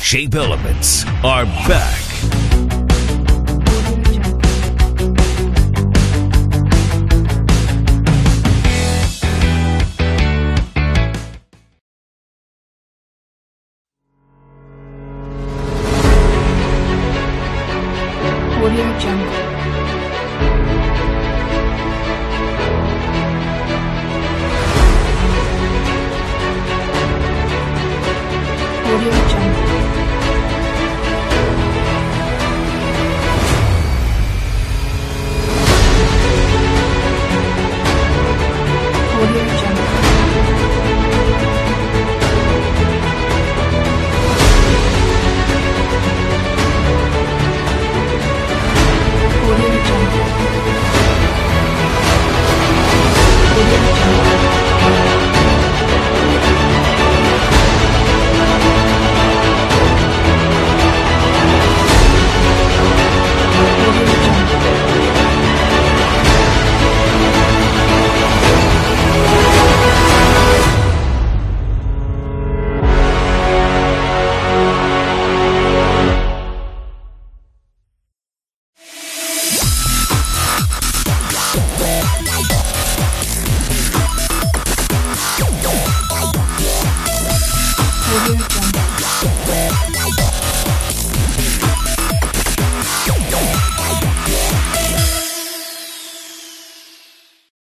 Shape Elements are back. Audio Jungle. Audio Jungle. Where?